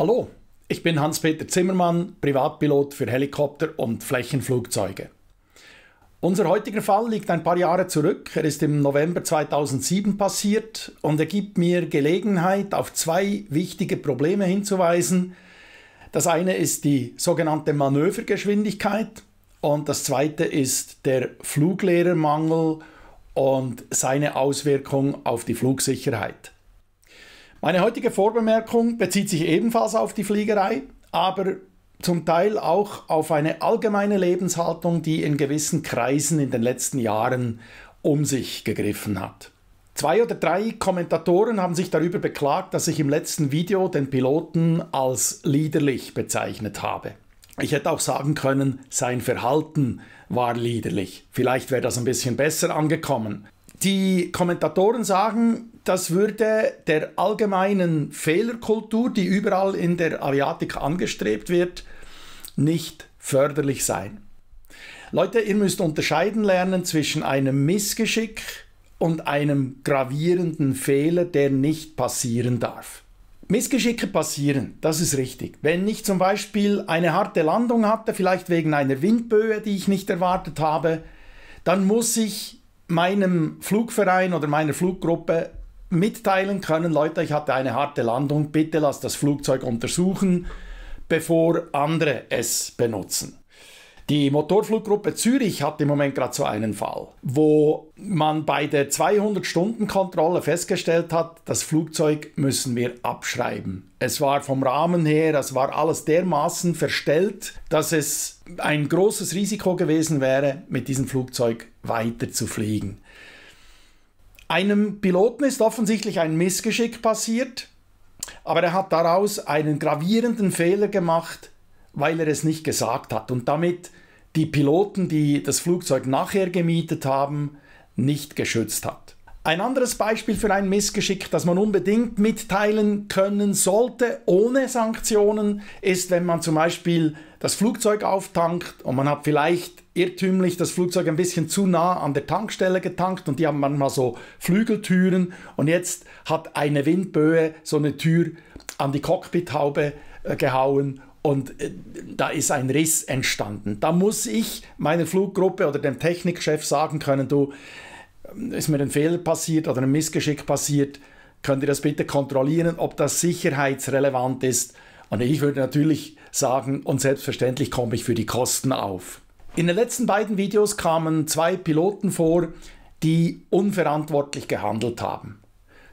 Hallo, ich bin Hans-Peter Zimmermann, Privatpilot für Helikopter und Flächenflugzeuge. Unser heutiger Fall liegt ein paar Jahre zurück. Er ist im November 2007 passiert und er gibt mir Gelegenheit, auf zwei wichtige Probleme hinzuweisen. Das eine ist die sogenannte Manövergeschwindigkeit und das zweite ist der Fluglehrermangel und seine Auswirkung auf die Flugsicherheit. Meine heutige Vorbemerkung bezieht sich ebenfalls auf die Fliegerei, aber zum Teil auch auf eine allgemeine Lebenshaltung, die in gewissen Kreisen in den letzten Jahren um sich gegriffen hat. Zwei oder drei Kommentatoren haben sich darüber beklagt, dass ich im letzten Video den Piloten als liederlich bezeichnet habe. Ich hätte auch sagen können, sein Verhalten war liederlich. Vielleicht wäre das ein bisschen besser angekommen. Die Kommentatoren sagen, das würde der allgemeinen Fehlerkultur, die überall in der Aviatik angestrebt wird, nicht förderlich sein. Leute, ihr müsst unterscheiden lernen zwischen einem Missgeschick und einem gravierenden Fehler, der nicht passieren darf. Missgeschicke passieren, das ist richtig. Wenn ich zum Beispiel eine harte Landung hatte, vielleicht wegen einer Windböe, die ich nicht erwartet habe, dann muss ich meinem Flugverein oder meiner Fluggruppe mitteilen können, Leute, ich hatte eine harte Landung, bitte lasst das Flugzeug untersuchen, bevor andere es benutzen. Die Motorfluggruppe Zürich hat im Moment gerade so einen Fall, wo man bei der 200-Stunden-Kontrolle festgestellt hat, das Flugzeug müssen wir abschreiben. Es war vom Rahmen her, es war alles dermaßen verstellt, dass es ein großes Risiko gewesen wäre, mit diesem Flugzeug weiter zu fliegen. Einem Piloten ist offensichtlich ein Missgeschick passiert, aber er hat daraus einen gravierenden Fehler gemacht, weil er es nicht gesagt hat und damit die Piloten, die das Flugzeug nachher gemietet haben, nicht geschützt hat. Ein anderes Beispiel für ein Missgeschick, das man unbedingt mitteilen können sollte, ohne Sanktionen, ist, wenn man zum Beispiel das Flugzeug auftankt und man hat vielleicht irrtümlich das Flugzeug ein bisschen zu nah an der Tankstelle getankt und die haben manchmal so Flügeltüren und jetzt hat eine Windböe so eine Tür an die Cockpithaube äh, gehauen und äh, da ist ein Riss entstanden. Da muss ich meiner Fluggruppe oder dem Technikchef sagen können, du, äh, ist mir ein Fehler passiert oder ein Missgeschick passiert, könnt ihr das bitte kontrollieren, ob das sicherheitsrelevant ist. Und ich würde natürlich sagen, und selbstverständlich komme ich für die Kosten auf. In den letzten beiden Videos kamen zwei Piloten vor, die unverantwortlich gehandelt haben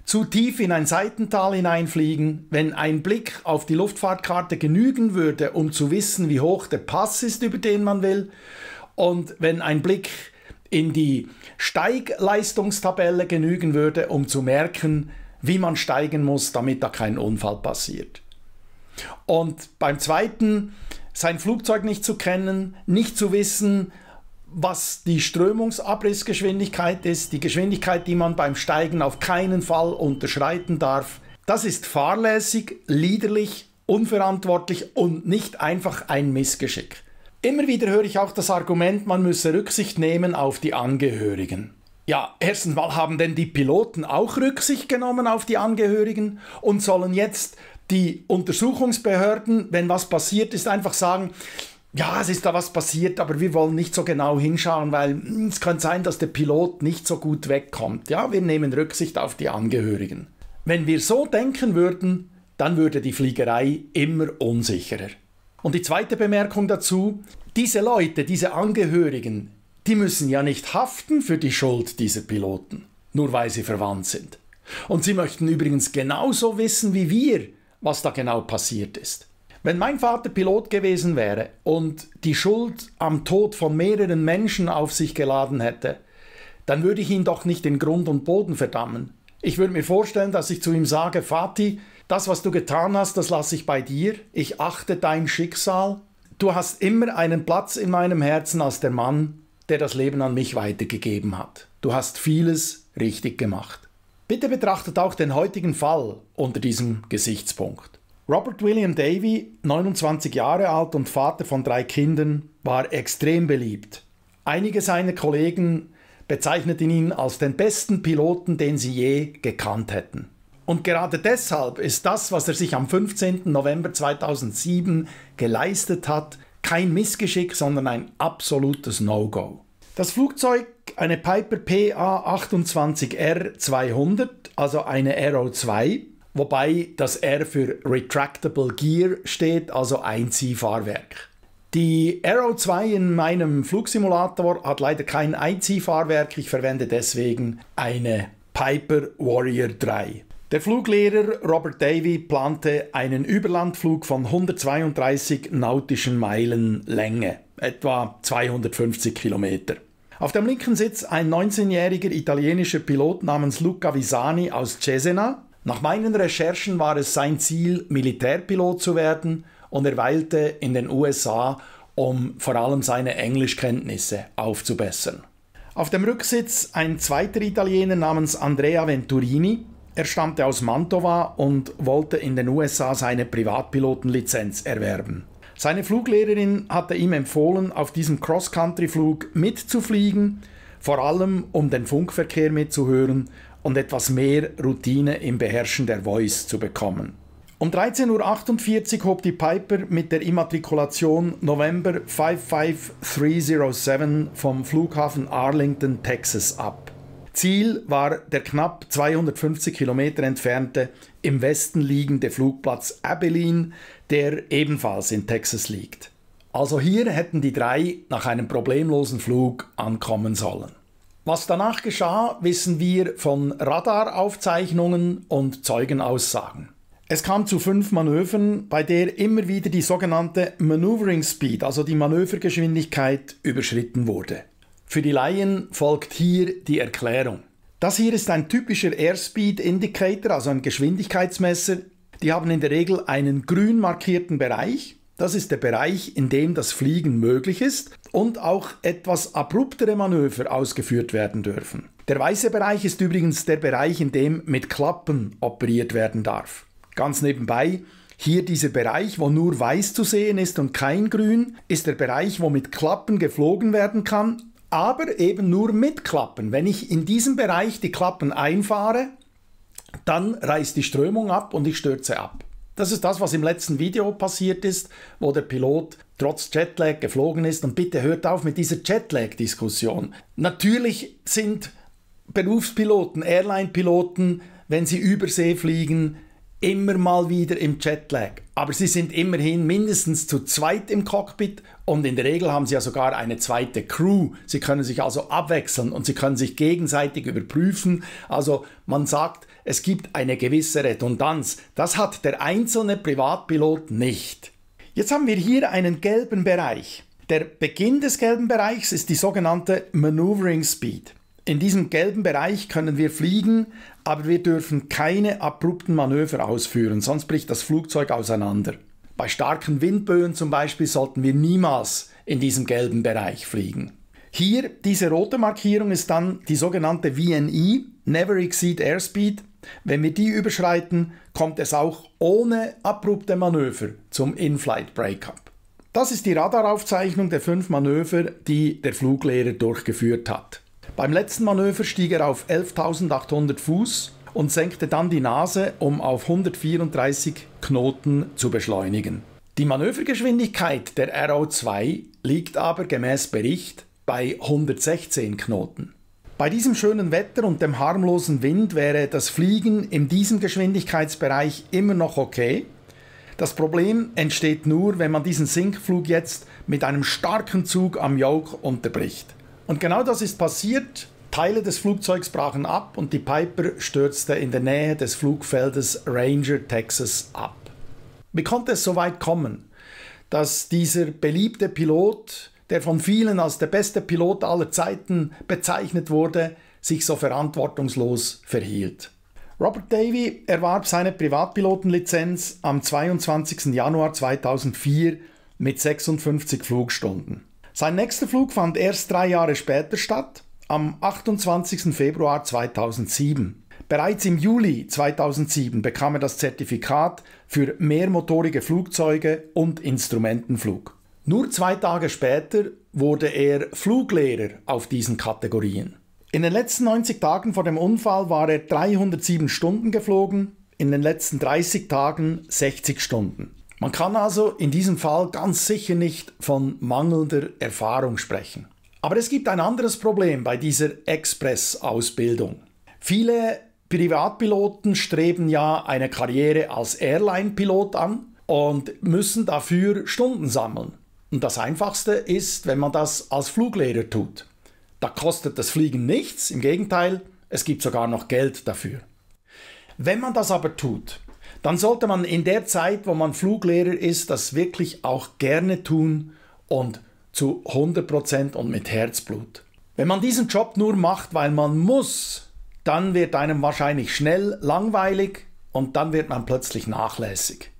zu tief in ein Seitental hineinfliegen, wenn ein Blick auf die Luftfahrtkarte genügen würde, um zu wissen, wie hoch der Pass ist, über den man will, und wenn ein Blick in die Steigleistungstabelle genügen würde, um zu merken, wie man steigen muss, damit da kein Unfall passiert. Und beim zweiten, sein Flugzeug nicht zu kennen, nicht zu wissen, was die Strömungsabrissgeschwindigkeit ist, die Geschwindigkeit, die man beim Steigen auf keinen Fall unterschreiten darf. Das ist fahrlässig, liederlich, unverantwortlich und nicht einfach ein Missgeschick. Immer wieder höre ich auch das Argument, man müsse Rücksicht nehmen auf die Angehörigen. Ja, erstens mal haben denn die Piloten auch Rücksicht genommen auf die Angehörigen und sollen jetzt die Untersuchungsbehörden, wenn was passiert ist, einfach sagen, ja, es ist da was passiert, aber wir wollen nicht so genau hinschauen, weil hm, es könnte sein, dass der Pilot nicht so gut wegkommt. Ja, wir nehmen Rücksicht auf die Angehörigen. Wenn wir so denken würden, dann würde die Fliegerei immer unsicherer. Und die zweite Bemerkung dazu, diese Leute, diese Angehörigen, die müssen ja nicht haften für die Schuld dieser Piloten, nur weil sie verwandt sind. Und sie möchten übrigens genauso wissen wie wir, was da genau passiert ist. Wenn mein Vater Pilot gewesen wäre und die Schuld am Tod von mehreren Menschen auf sich geladen hätte, dann würde ich ihn doch nicht in Grund und Boden verdammen. Ich würde mir vorstellen, dass ich zu ihm sage, Vati, das, was du getan hast, das lasse ich bei dir. Ich achte dein Schicksal. Du hast immer einen Platz in meinem Herzen als der Mann, der das Leben an mich weitergegeben hat. Du hast vieles richtig gemacht. Bitte betrachtet auch den heutigen Fall unter diesem Gesichtspunkt. Robert William Davy, 29 Jahre alt und Vater von drei Kindern, war extrem beliebt. Einige seiner Kollegen bezeichneten ihn als den besten Piloten, den sie je gekannt hätten. Und gerade deshalb ist das, was er sich am 15. November 2007 geleistet hat, kein Missgeschick, sondern ein absolutes No-Go. Das Flugzeug, eine Piper PA-28R 200, also eine Aero 2, wobei das R für Retractable Gear steht, also Einziehfahrwerk. Die Aero 2 in meinem Flugsimulator hat leider kein Einziehfahrwerk, ich verwende deswegen eine Piper Warrior 3. Der Fluglehrer Robert Davy plante einen Überlandflug von 132 nautischen Meilen Länge, etwa 250 Kilometer. Auf dem linken Sitz ein 19-jähriger italienischer Pilot namens Luca Visani aus Cesena. Nach meinen Recherchen war es sein Ziel, Militärpilot zu werden und er weilte in den USA, um vor allem seine Englischkenntnisse aufzubessern. Auf dem Rücksitz ein zweiter Italiener namens Andrea Venturini, er stammte aus Mantova und wollte in den USA seine Privatpilotenlizenz erwerben. Seine Fluglehrerin hatte ihm empfohlen, auf diesem Cross-Country-Flug mitzufliegen, vor allem um den Funkverkehr mitzuhören und etwas mehr Routine im Beherrschen der Voice zu bekommen. Um 13.48 Uhr hob die Piper mit der Immatrikulation November 55307 vom Flughafen Arlington, Texas ab. Ziel war der knapp 250 Kilometer entfernte, im Westen liegende Flugplatz Abilene, der ebenfalls in Texas liegt. Also hier hätten die drei nach einem problemlosen Flug ankommen sollen. Was danach geschah, wissen wir von Radaraufzeichnungen und Zeugenaussagen. Es kam zu fünf Manövern, bei der immer wieder die sogenannte Maneuvering Speed, also die Manövergeschwindigkeit, überschritten wurde. Für die Laien folgt hier die Erklärung. Das hier ist ein typischer Airspeed Indicator, also ein Geschwindigkeitsmesser. Die haben in der Regel einen grün markierten Bereich. Das ist der Bereich, in dem das Fliegen möglich ist und auch etwas abruptere Manöver ausgeführt werden dürfen. Der weiße Bereich ist übrigens der Bereich, in dem mit Klappen operiert werden darf. Ganz nebenbei, hier dieser Bereich, wo nur weiß zu sehen ist und kein grün, ist der Bereich, wo mit Klappen geflogen werden kann aber eben nur mit Klappen. Wenn ich in diesem Bereich die Klappen einfahre, dann reißt die Strömung ab und ich stürze ab. Das ist das, was im letzten Video passiert ist, wo der Pilot trotz Jetlag geflogen ist. Und bitte hört auf mit dieser Jetlag-Diskussion. Natürlich sind Berufspiloten, Airline-Piloten, wenn sie über See fliegen, immer mal wieder im Jetlag. Aber sie sind immerhin mindestens zu zweit im Cockpit und in der Regel haben sie ja sogar eine zweite Crew. Sie können sich also abwechseln und sie können sich gegenseitig überprüfen. Also man sagt, es gibt eine gewisse Redundanz. Das hat der einzelne Privatpilot nicht. Jetzt haben wir hier einen gelben Bereich. Der Beginn des gelben Bereichs ist die sogenannte Maneuvering Speed. In diesem gelben Bereich können wir fliegen, aber wir dürfen keine abrupten Manöver ausführen, sonst bricht das Flugzeug auseinander. Bei starken Windböen zum Beispiel sollten wir niemals in diesem gelben Bereich fliegen. Hier, diese rote Markierung ist dann die sogenannte VNE, Never Exceed Airspeed. Wenn wir die überschreiten, kommt es auch ohne abrupte Manöver zum In-Flight Breakup. Das ist die Radaraufzeichnung der fünf Manöver, die der Fluglehrer durchgeführt hat. Beim letzten Manöver stieg er auf 11.800 Fuß und senkte dann die Nase, um auf 134 Knoten zu beschleunigen. Die Manövergeschwindigkeit der RO2 liegt aber gemäß Bericht bei 116 Knoten. Bei diesem schönen Wetter und dem harmlosen Wind wäre das Fliegen in diesem Geschwindigkeitsbereich immer noch okay. Das Problem entsteht nur, wenn man diesen Sinkflug jetzt mit einem starken Zug am Yoke unterbricht. Und genau das ist passiert. Teile des Flugzeugs brachen ab und die Piper stürzte in der Nähe des Flugfeldes Ranger, Texas ab. Wie konnte es so weit kommen, dass dieser beliebte Pilot, der von vielen als der beste Pilot aller Zeiten bezeichnet wurde, sich so verantwortungslos verhielt? Robert Davy erwarb seine Privatpilotenlizenz am 22. Januar 2004 mit 56 Flugstunden. Sein nächster Flug fand erst drei Jahre später statt, am 28. Februar 2007. Bereits im Juli 2007 bekam er das Zertifikat für mehrmotorige Flugzeuge und Instrumentenflug. Nur zwei Tage später wurde er Fluglehrer auf diesen Kategorien. In den letzten 90 Tagen vor dem Unfall war er 307 Stunden geflogen, in den letzten 30 Tagen 60 Stunden. Man kann also in diesem Fall ganz sicher nicht von mangelnder Erfahrung sprechen. Aber es gibt ein anderes Problem bei dieser Express-Ausbildung. Viele Privatpiloten streben ja eine Karriere als Airline-Pilot an und müssen dafür Stunden sammeln. Und das Einfachste ist, wenn man das als Fluglehrer tut. Da kostet das Fliegen nichts, im Gegenteil, es gibt sogar noch Geld dafür. Wenn man das aber tut, dann sollte man in der Zeit, wo man Fluglehrer ist, das wirklich auch gerne tun und zu 100% und mit Herzblut. Wenn man diesen Job nur macht, weil man muss, dann wird einem wahrscheinlich schnell langweilig und dann wird man plötzlich nachlässig.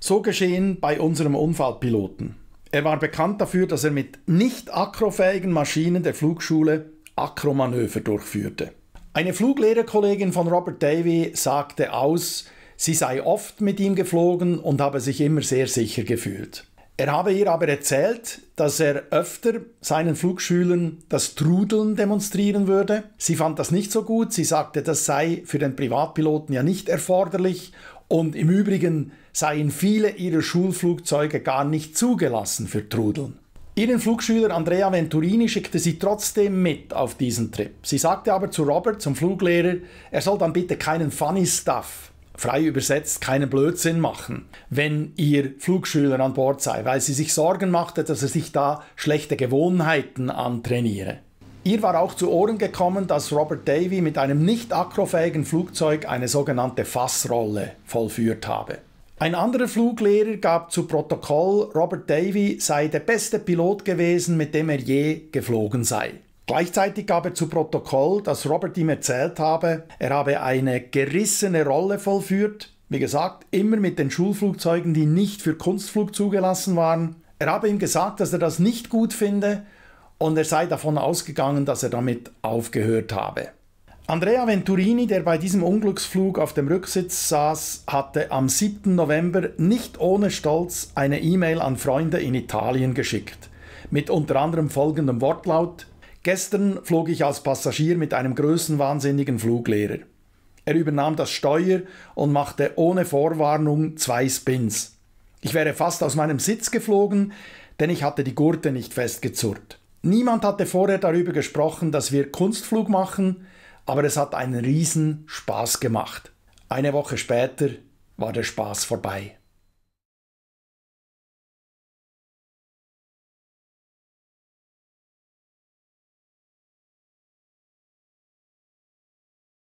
So geschehen bei unserem Unfallpiloten. Er war bekannt dafür, dass er mit nicht akrofähigen Maschinen der Flugschule Akromanöver durchführte. Eine Fluglehrerkollegin von Robert Davy sagte aus, sie sei oft mit ihm geflogen und habe sich immer sehr sicher gefühlt. Er habe ihr aber erzählt, dass er öfter seinen Flugschülern das Trudeln demonstrieren würde. Sie fand das nicht so gut. Sie sagte, das sei für den Privatpiloten ja nicht erforderlich und im Übrigen seien viele ihrer Schulflugzeuge gar nicht zugelassen für Trudeln. Ihren Flugschüler Andrea Venturini schickte sie trotzdem mit auf diesen Trip. Sie sagte aber zu Robert, zum Fluglehrer, er soll dann bitte keinen funny stuff, frei übersetzt keinen Blödsinn machen, wenn ihr Flugschüler an Bord sei, weil sie sich Sorgen machte, dass er sich da schlechte Gewohnheiten antrainiere. Ihr war auch zu Ohren gekommen, dass Robert Davy mit einem nicht akrofähigen Flugzeug eine sogenannte Fassrolle vollführt habe. Ein anderer Fluglehrer gab zu Protokoll, Robert Davy sei der beste Pilot gewesen, mit dem er je geflogen sei. Gleichzeitig gab er zu Protokoll, dass Robert ihm erzählt habe, er habe eine gerissene Rolle vollführt, wie gesagt, immer mit den Schulflugzeugen, die nicht für Kunstflug zugelassen waren. Er habe ihm gesagt, dass er das nicht gut finde und er sei davon ausgegangen, dass er damit aufgehört habe. Andrea Venturini, der bei diesem Unglücksflug auf dem Rücksitz saß, hatte am 7. November nicht ohne Stolz eine E-Mail an Freunde in Italien geschickt, mit unter anderem folgendem Wortlaut Gestern flog ich als Passagier mit einem größenwahnsinnigen Fluglehrer. Er übernahm das Steuer und machte ohne Vorwarnung zwei Spins. Ich wäre fast aus meinem Sitz geflogen, denn ich hatte die Gurte nicht festgezurrt. Niemand hatte vorher darüber gesprochen, dass wir Kunstflug machen, aber es hat einen riesen Spaß gemacht. Eine Woche später war der Spaß vorbei.